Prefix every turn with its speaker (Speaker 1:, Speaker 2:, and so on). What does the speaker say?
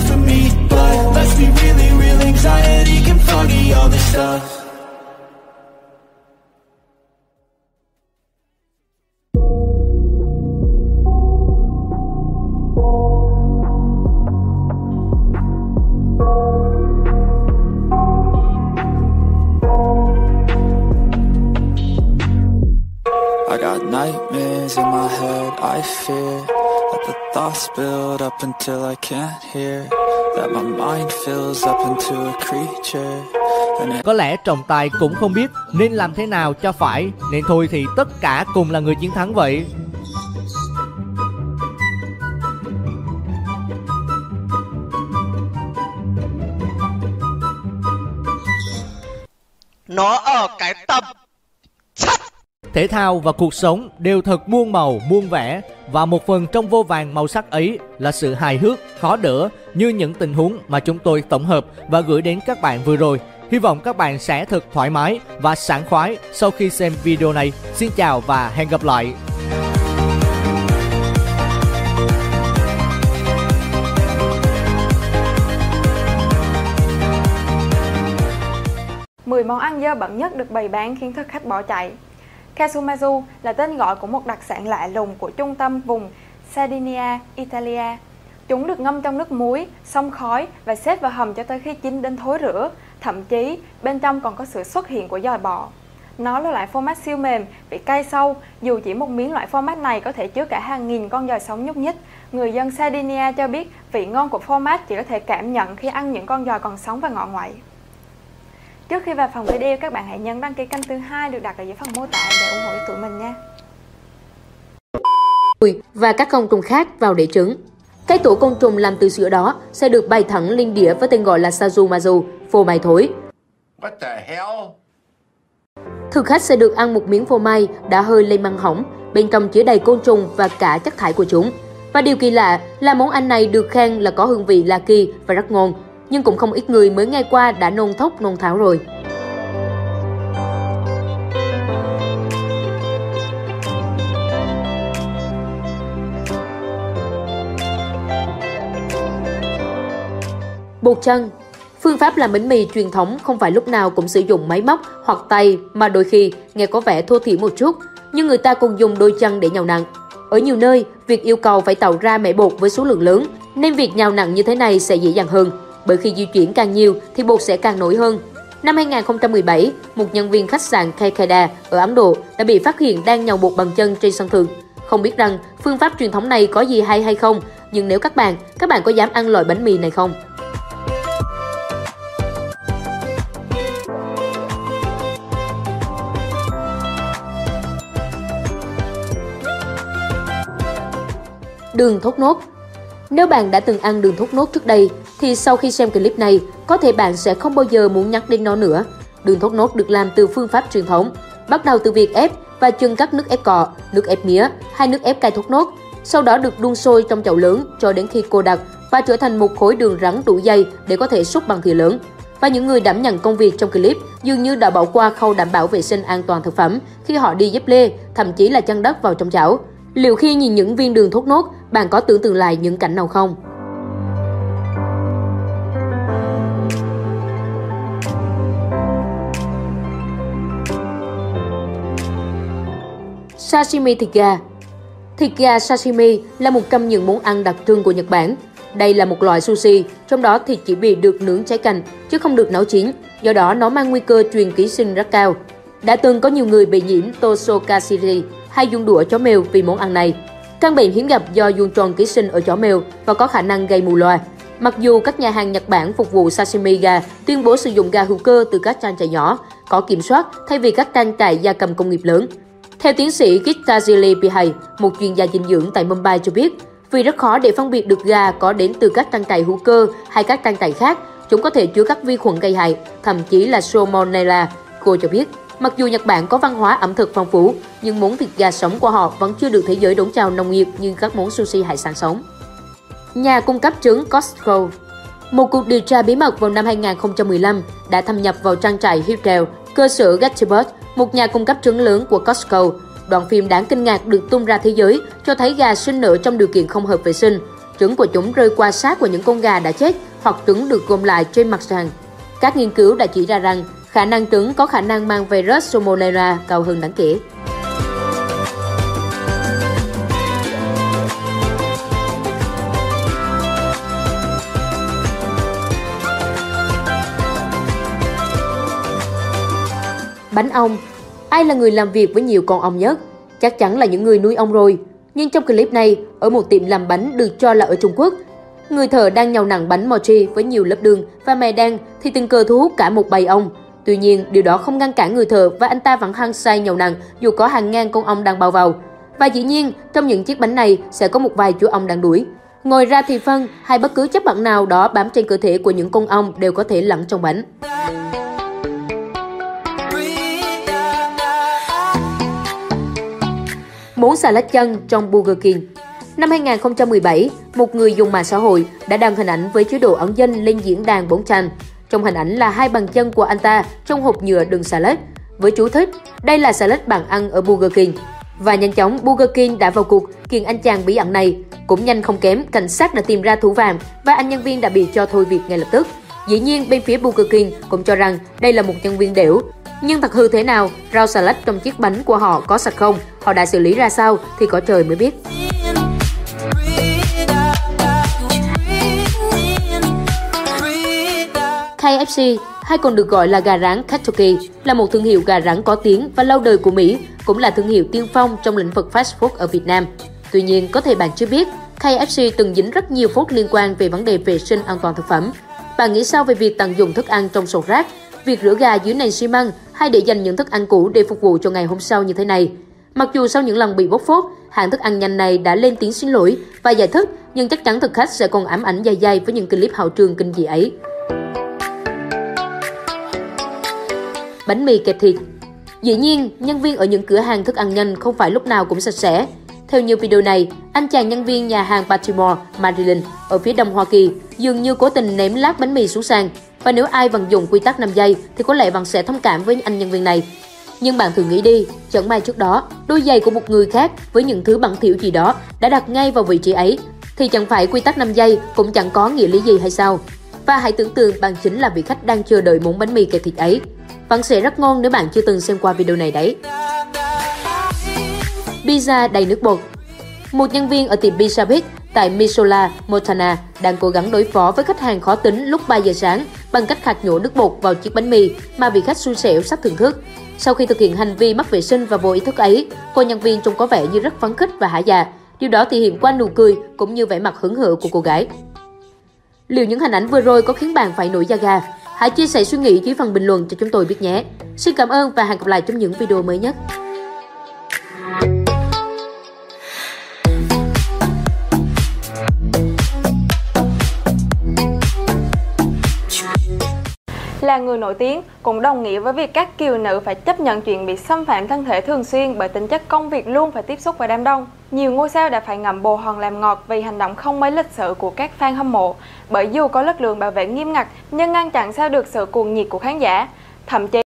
Speaker 1: for me. But let's be really real, anxiety can foggy all this stuff. I got nightmares in my head, I fear thoughts build up until I can't hear. That my mind fills up into a creature. And it
Speaker 2: Có lẽ trọng tài cũng không biết nên làm thế nào cho phải Nên thôi thì tất cả cùng là người chiến thắng vậy.
Speaker 3: Nó ở chất
Speaker 2: Thể thao và cuộc sống đều thật muôn màu, muôn vẻ và một phần trong vô vàng màu sắc ấy là sự hài hước, khó đỡ như những tình huống mà chúng tôi tổng hợp và gửi đến các bạn vừa rồi. Hy vọng các bạn sẽ thật thoải mái và sảng khoái sau khi xem video này. Xin chào và hẹn gặp lại.
Speaker 4: Mười món ăn dơ bẩn nhất được bày bán khiến thực khách bỏ chạy. Casumazu là tên gọi của một đặc sản lạ lùng của trung tâm vùng Sardinia, Italia. Chúng được ngâm trong nước muối, xông khói và xếp vào hầm cho tới khi chín đến thối rữa. Thậm chí, bên trong còn có sự xuất hiện của giòi bò. Nó là loại phô siêu mềm, vị cay sâu. Dù chỉ một miếng loại phô này có thể chứa cả hàng nghìn con giòi sống nhúc nhích. Người dân Sardinia cho biết vị ngon của phô chỉ có thể cảm nhận khi ăn những con giòi còn sống và ngọ ngoại. Trước khi vào phần video, các bạn hãy nhấn đăng ký kênh thứ hai được đặt ở dưới phần mô tả để ủng hộ cho tụi mình nha.
Speaker 5: và các con trùng khác vào để trứng. Cái tổ côn trùng làm từ sữa đó sẽ được bày thẳng lên đĩa với tên gọi là Sazumazu, phô mai thối.
Speaker 6: What the hell?
Speaker 5: Thực khách sẽ được ăn một miếng phô mai đã hơi lên măng hỏng, bên trong chứa đầy côn trùng và cả chất thải của chúng. Và điều kỳ lạ là món ăn này được khen là có hương vị lạ kỳ và rất ngon, nhưng cũng không ít người mới nghe qua đã nôn thốc nôn tháo rồi. Bột chân Phương pháp làm bánh mì truyền thống không phải lúc nào cũng sử dụng máy móc hoặc tay mà đôi khi nghe có vẻ thô thiển một chút, nhưng người ta còn dùng đôi chân để nhào nặng. Ở nhiều nơi, việc yêu cầu phải tạo ra mẻ bột với số lượng lớn, nên việc nhào nặng như thế này sẽ dễ dàng hơn, bởi khi di chuyển càng nhiều thì bột sẽ càng nổi hơn. Năm 2017, một nhân viên khách sạn Kaikada ở Ấn Độ đã bị phát hiện đang nhào bột bằng chân trên sân thượng. Không biết rằng phương pháp truyền thống này có gì hay hay không, nhưng nếu các bạn, các bạn có dám ăn loại bánh mì này không? Đường thốt nốt nếu bạn đã từng ăn đường thốt nốt trước đây, thì sau khi xem clip này, có thể bạn sẽ không bao giờ muốn nhắc đến nó nữa. Đường thốt nốt được làm từ phương pháp truyền thống. bắt đầu từ việc ép và chưng các nước ép cọ, nước ép mía hay nước ép cay thốt nốt, sau đó được đun sôi trong chậu lớn cho đến khi cô đặc và trở thành một khối đường rắn đủ dày để có thể xúc bằng thìa lớn. Và những người đảm nhận công việc trong clip dường như đã bỏ qua khâu đảm bảo vệ sinh an toàn thực phẩm khi họ đi dép lê, thậm chí là chăn đất vào trong chảo. Liệu khi nhìn những viên đường thốt nốt, bạn có tưởng tượng lại những cảnh nào không? Sashimi thịt gà Thịt gà sashimi là một trong những món ăn đặc trưng của Nhật Bản. Đây là một loại sushi, trong đó thịt chỉ bị được nướng cháy cành chứ không được nấu chín, do đó nó mang nguy cơ truyền ký sinh rất cao. Đã từng có nhiều người bị nhiễm Tosokashiri hay dùng đũa chó mèo vì món ăn này. Căn bệnh hiếm gặp do vuông tròn ký sinh ở chó mèo và có khả năng gây mù loà. Mặc dù các nhà hàng Nhật Bản phục vụ sashimi gà tuyên bố sử dụng gà hữu cơ từ các trang trại nhỏ, có kiểm soát thay vì các trang trại gia cầm công nghiệp lớn, theo tiến sĩ Kitajili Pihai, một chuyên gia dinh dưỡng tại Mumbai cho biết, vì rất khó để phân biệt được gà có đến từ các trang trại hữu cơ hay các trang trại khác, chúng có thể chứa các vi khuẩn gây hại, thậm chí là Salmonella. Cô cho biết, mặc dù Nhật Bản có văn hóa ẩm thực phong phú, nhưng món thịt gà sống của họ vẫn chưa được thế giới đón chào nồng nhiệt như các món sushi hải sản sống. Nhà cung cấp trứng Costco Một cuộc điều tra bí mật vào năm 2015 đã thâm nhập vào trang trại Hilltail, cơ sở Gatibus, một nhà cung cấp trứng lớn của Costco. Đoạn phim đáng kinh ngạc được tung ra thế giới cho thấy gà sinh nở trong điều kiện không hợp vệ sinh. Trứng của chúng rơi qua xác của những con gà đã chết hoặc trứng được gom lại trên mặt sàn. Các nghiên cứu đã chỉ ra rằng khả năng trứng có khả năng mang virus Salmonella cao hơn đáng kể. Bánh ong Ai là người làm việc với nhiều con ong nhất? Chắc chắn là những người nuôi ong rồi. Nhưng trong clip này, ở một tiệm làm bánh được cho là ở Trung Quốc, người thợ đang nhào nặng bánh mochi với nhiều lớp đường và mè đen thì tình cờ thu hút cả một bầy ong. Tuy nhiên, điều đó không ngăn cản người thợ và anh ta vẫn hăng say nhào nặng dù có hàng ngàn con ong đang bao vào. Và dĩ nhiên, trong những chiếc bánh này sẽ có một vài chú ong đang đuổi. ngồi ra thì phân hay bất cứ chất bẩn nào đó bám trên cơ thể của những con ong đều có thể lẫn trong bánh. muốn xà lách chân trong Burger King. Năm 2017, một người dùng mạng xã hội đã đăng hình ảnh với chế độ ẩn danh lên diễn đàn bóng tranh. Trong hình ảnh là hai bàn chân của anh ta trong hộp nhựa đựng xà lách. Với chú thích, đây là xà lách bạn ăn ở Burger King. Và nhanh chóng Burger King đã vào cuộc kiện anh chàng bí ẩn này. Cũng nhanh không kém, cảnh sát đã tìm ra thủ phạm và anh nhân viên đã bị cho thôi việc ngay lập tức. Dĩ nhiên, bên phía Burger King cũng cho rằng đây là một nhân viên đểu nhưng thật hư thế nào, rau xà lách trong chiếc bánh của họ có sạch không, họ đã xử lý ra sao thì có trời mới biết. KFC hay còn được gọi là gà rán Kentucky là một thương hiệu gà rán có tiếng và lâu đời của Mỹ, cũng là thương hiệu tiên phong trong lĩnh vực fast food ở Việt Nam. Tuy nhiên, có thể bạn chưa biết, KFC từng dính rất nhiều phốt liên quan về vấn đề vệ sinh an toàn thực phẩm. Bạn nghĩ sao về việc tận dụng thức ăn trong sổ rác việc rửa gà dưới nền xi măng hay để dành những thức ăn cũ để phục vụ cho ngày hôm sau như thế này. Mặc dù sau những lần bị bốc phốt, hãng thức ăn nhanh này đã lên tiếng xin lỗi và giải thích, nhưng chắc chắn thực khách sẽ còn ám ảnh dài dài với những clip hậu trường kinh dị ấy. Bánh mì kẹp thịt Dĩ nhiên, nhân viên ở những cửa hàng thức ăn nhanh không phải lúc nào cũng sạch sẽ. Theo như video này, anh chàng nhân viên nhà hàng Baltimore, Maryland ở phía đông Hoa Kỳ dường như cố tình ném lát bánh mì xuống sàn và nếu ai vận dụng quy tắc 5 giây thì có lẽ bạn sẽ thông cảm với anh nhân viên này. Nhưng bạn thử nghĩ đi, chẳng may trước đó, đôi giày của một người khác với những thứ bẩn thỉu gì đó đã đặt ngay vào vị trí ấy, thì chẳng phải quy tắc 5 giây cũng chẳng có nghĩa lý gì hay sao? Và hãy tưởng tượng bạn chính là vị khách đang chờ đợi món bánh mì kẹp thịt ấy. Vẫn sẽ rất ngon nếu bạn chưa từng xem qua video này đấy. Pizza đầy nước bột Một nhân viên ở tiệm Pizza Pit tại Misola, Montana đang cố gắng đối phó với khách hàng khó tính lúc 3 giờ sáng bằng cách khạc nhổ nước bột vào chiếc bánh mì mà vị khách xui xẻo sắp thưởng thức. Sau khi thực hiện hành vi mất vệ sinh và vô ý thức ấy, cô nhân viên trông có vẻ như rất phấn khích và hả dạ. Điều đó thể hiện qua nụ cười cũng như vẻ mặt hứng hở của cô gái. Liệu những hình ảnh vừa rồi có khiến bạn phải nổi da gà? Hãy chia sẻ suy nghĩ dưới phần bình luận cho chúng tôi biết nhé. Xin cảm ơn và hẹn gặp lại trong những video mới nhất.
Speaker 4: Là người nổi tiếng, cũng đồng nghĩa với việc các kiều nữ phải chấp nhận chuyện bị xâm phạm thân thể thường xuyên bởi tính chất công việc luôn phải tiếp xúc với đám đông. Nhiều ngôi sao đã phải ngậm bồ hòn làm ngọt vì hành động không mấy lịch sự của các fan hâm mộ. Bởi dù có lực lượng bảo vệ nghiêm ngặt, nhưng ngăn chặn sao được sự cuồng nhiệt của khán giả. Thậm chí